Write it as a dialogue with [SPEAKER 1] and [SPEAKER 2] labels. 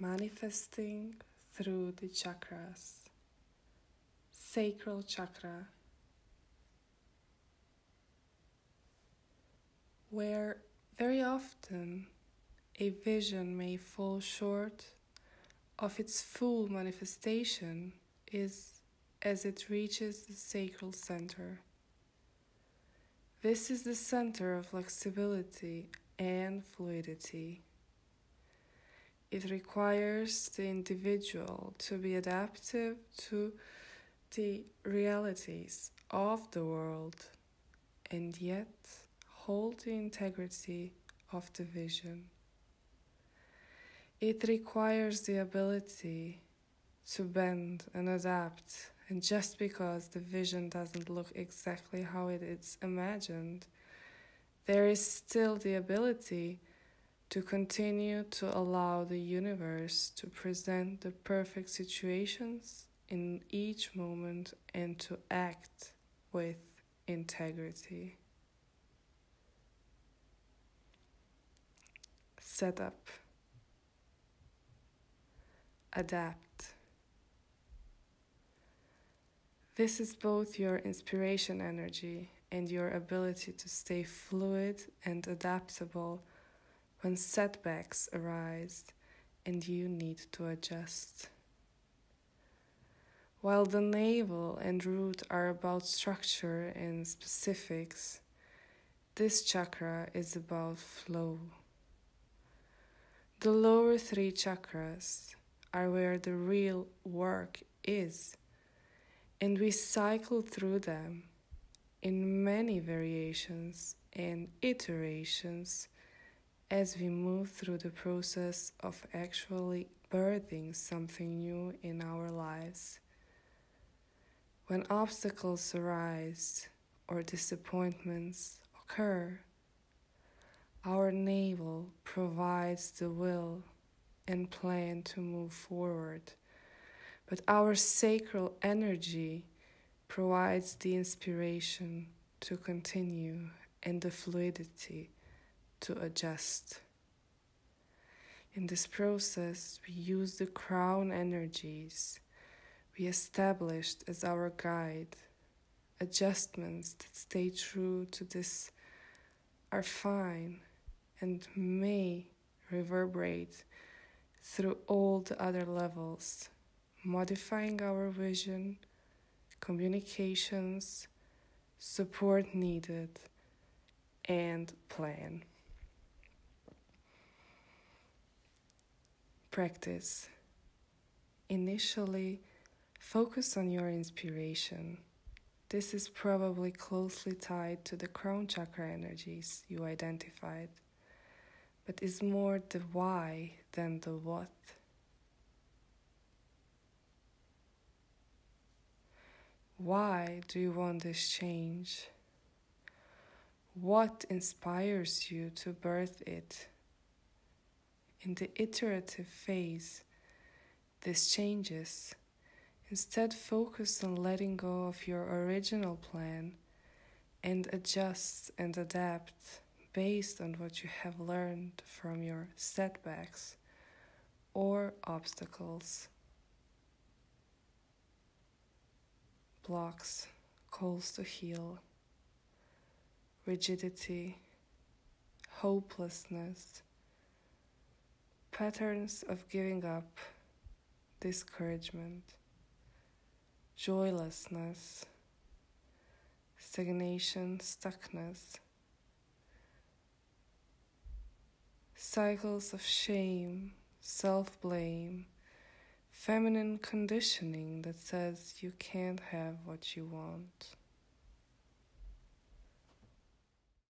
[SPEAKER 1] manifesting through the chakras. Sacral chakra, where very often a vision may fall short of its full manifestation, is as it reaches the sacral center. This is the center of flexibility and fluidity. It requires the individual to be adaptive to the realities of the world and yet hold the integrity of the vision. It requires the ability to bend and adapt, and just because the vision doesn't look exactly how it is imagined, there is still the ability to continue to allow the universe to present the perfect situations in each moment and to act with integrity. Set up, adapt. This is both your inspiration energy and your ability to stay fluid and adaptable when setbacks arise and you need to adjust. While the navel and root are about structure and specifics, this chakra is about flow. The lower three chakras are where the real work is, and we cycle through them in many variations and iterations as we move through the process of actually birthing something new in our lives. When obstacles arise or disappointments occur, our navel provides the will and plan to move forward, but our sacral energy provides the inspiration to continue and the fluidity to adjust. In this process, we use the crown energies we established as our guide. Adjustments that stay true to this are fine and may reverberate through all the other levels, modifying our vision, communications, support needed, and plan. Practice. Initially, focus on your inspiration. This is probably closely tied to the crown chakra energies you identified, but is more the why than the what. Why do you want this change? What inspires you to birth it? In the iterative phase, this changes. Instead, focus on letting go of your original plan and adjust and adapt based on what you have learned from your setbacks or obstacles. Blocks, calls to heal, rigidity, hopelessness patterns of giving up, discouragement, joylessness, stagnation, stuckness, cycles of shame, self blame, feminine conditioning that says you can't have what you want.